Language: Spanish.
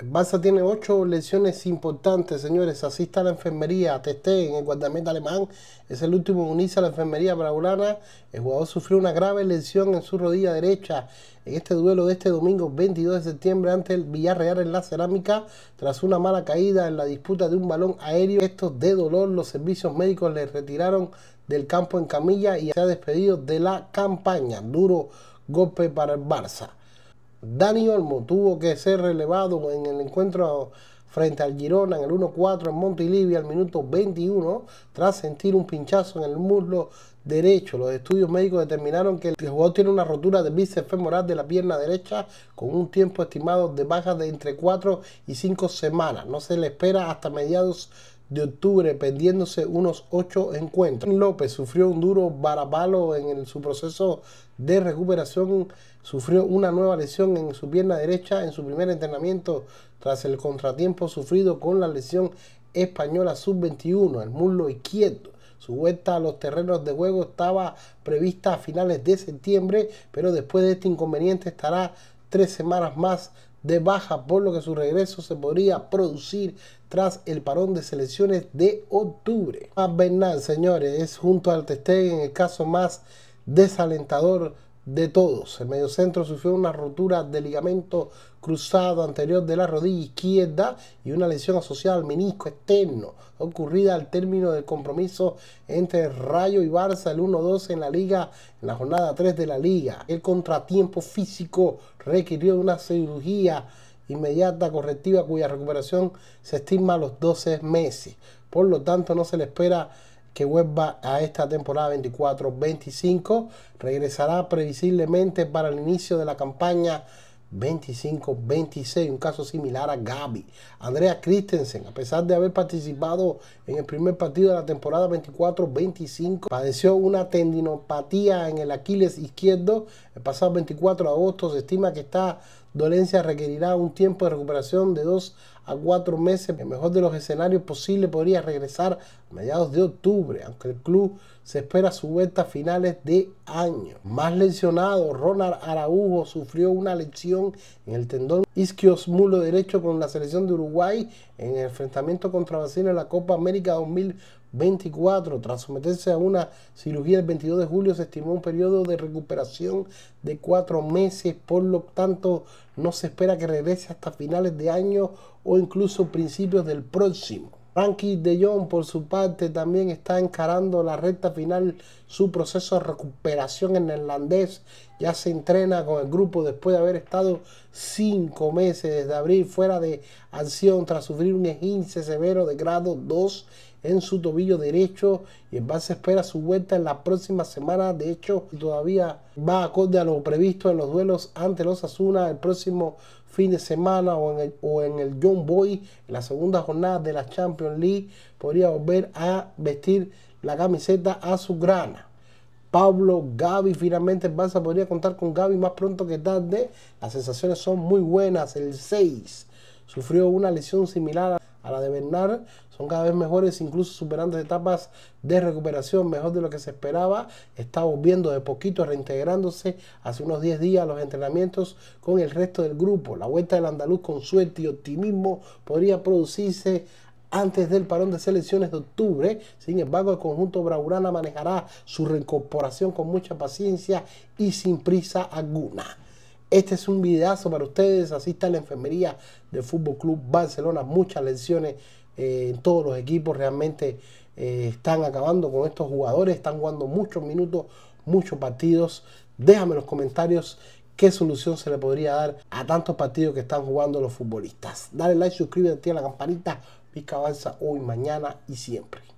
Barça tiene ocho lesiones importantes, señores. Asista a la enfermería. Testé en el guardameta alemán. Es el último en unirse a la enfermería braulana. El jugador sufrió una grave lesión en su rodilla derecha en este duelo de este domingo 22 de septiembre ante el Villarreal en la cerámica tras una mala caída en la disputa de un balón aéreo. Estos de dolor los servicios médicos le retiraron del campo en camilla y se ha despedido de la campaña. Duro golpe para el Barça. Dani Olmo tuvo que ser relevado en el encuentro frente al Girona en el 1-4 en Montilivi al minuto 21 tras sentir un pinchazo en el muslo derecho. Los estudios médicos determinaron que el jugador tiene una rotura de bíceps femoral de la pierna derecha con un tiempo estimado de baja de entre 4 y 5 semanas. No se le espera hasta mediados de octubre, pendiéndose unos 8 encuentros. López sufrió un duro varapalo en su proceso de recuperación sufrió una nueva lesión en su pierna derecha en su primer entrenamiento tras el contratiempo sufrido con la lesión española sub-21, el muslo izquierdo. Su vuelta a los terrenos de juego estaba prevista a finales de septiembre, pero después de este inconveniente estará tres semanas más de baja, por lo que su regreso se podría producir tras el parón de selecciones de octubre. A Bernal, señores, es junto al Testeg en el caso más desalentador de todos. El mediocentro sufrió una rotura de ligamento cruzado anterior de la rodilla izquierda y una lesión asociada al menisco externo, ocurrida al término del compromiso entre Rayo y Barça el 1-2 en la liga, en la jornada 3 de la liga. El contratiempo físico requirió una cirugía inmediata correctiva cuya recuperación se estima a los 12 meses. Por lo tanto, no se le espera que vuelva a esta temporada 24-25. Regresará previsiblemente para el inicio de la campaña 25-26, un caso similar a Gaby. Andrea Christensen, a pesar de haber participado en el primer partido de la temporada 24-25, padeció una tendinopatía en el Aquiles izquierdo el pasado 24 de agosto. Se estima que esta dolencia requerirá un tiempo de recuperación de 2 a 4 meses. El mejor de los escenarios posible podría regresar a mediados de octubre, aunque el club se espera su vuelta a finales de año. Más lesionado, Ronald Araujo sufrió una lesión en el tendón isquios mulo derecho con la selección de Uruguay en el enfrentamiento contra Brasil en la Copa América 2024. Tras someterse a una cirugía el 22 de julio, se estimó un periodo de recuperación de cuatro meses, por lo tanto no se espera que regrese hasta finales de año o incluso principios del próximo. Frankie de Jong, por su parte, también está encarando la recta final, su proceso de recuperación en neerlandés. Ya se entrena con el grupo después de haber estado cinco meses desde abril fuera de acción tras sufrir un esguince severo de grado 2 en su tobillo derecho y en base espera su vuelta en la próxima semana. De hecho, todavía va acorde a lo previsto en los duelos ante los Asuna el próximo fin de semana o en el, o en el John Boy, en la segunda jornada de la Champions League, podría volver a vestir la camiseta a su grana. Pablo Gaby, finalmente el Barça podría contar con Gaby más pronto que tarde. Las sensaciones son muy buenas. El 6 sufrió una lesión similar a la de Bernard son cada vez mejores, incluso superando etapas de recuperación mejor de lo que se esperaba. Está volviendo de poquito, reintegrándose hace unos 10 días a los entrenamientos con el resto del grupo. La vuelta del andaluz con suerte y optimismo podría producirse antes del parón de selecciones de octubre. Sin embargo, el conjunto Braurana manejará su reincorporación con mucha paciencia y sin prisa alguna. Este es un videazo para ustedes. Asista a la enfermería del Fútbol Club Barcelona. Muchas lesiones eh, en todos los equipos realmente eh, están acabando con estos jugadores, están jugando muchos minutos, muchos partidos. Déjame en los comentarios qué solución se le podría dar a tantos partidos que están jugando los futbolistas. Dale like, suscríbete a la campanita. Pica avanza hoy, mañana y siempre.